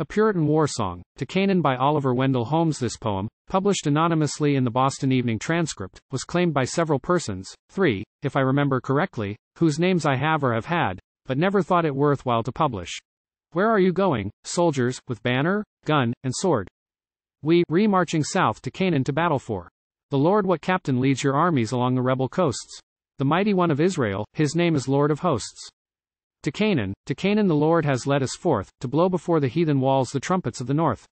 A Puritan war song, To Canaan by Oliver Wendell Holmes. This poem, published anonymously in the Boston Evening Transcript, was claimed by several persons, three, if I remember correctly, whose names I have or have had, but never thought it worthwhile to publish. Where are you going, soldiers, with banner, gun, and sword? We, re-marching south to Canaan to battle for. The Lord what captain leads your armies along the rebel coasts? The mighty one of Israel, his name is Lord of hosts. To Canaan, to Canaan the Lord has led us forth, to blow before the heathen walls the trumpets of the north.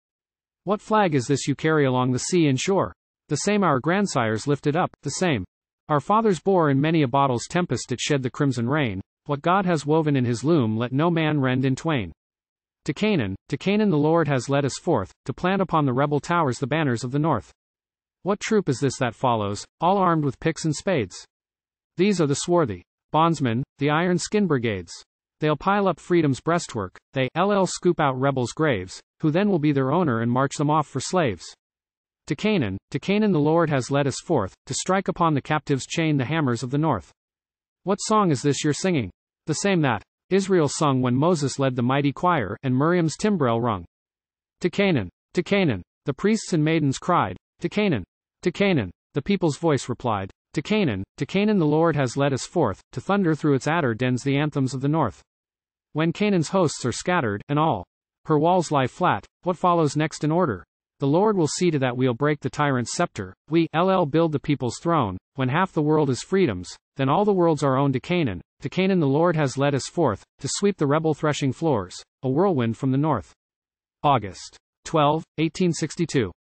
What flag is this you carry along the sea and shore? The same our grandsires lifted up, the same. Our fathers bore in many a bottle's tempest it shed the crimson rain, what God has woven in his loom let no man rend in twain. To Canaan, to Canaan the Lord has led us forth, to plant upon the rebel towers the banners of the north. What troop is this that follows, all armed with picks and spades? These are the swarthy bondsmen, the iron skin brigades. They'll pile up freedom's breastwork, they LL scoop out rebels' graves, who then will be their owner and march them off for slaves. To Canaan, to Canaan the Lord has led us forth, to strike upon the captive's chain the hammers of the north. What song is this you're singing? The same that Israel sung when Moses led the mighty choir, and Miriam's timbrel rung. To Canaan, to Canaan, the priests and maidens cried, To Canaan, to Canaan, the people's voice replied, To Canaan, to Canaan the Lord has led us forth, to thunder through its adder dens the anthems of the north. When Canaan's hosts are scattered, and all her walls lie flat, what follows next in order? The Lord will see to that we'll break the tyrant's scepter, we LL build the people's throne, when half the world is freedom's, then all the world's our own to Canaan, to Canaan the Lord has led us forth, to sweep the rebel threshing floors, a whirlwind from the north. August 12, 1862.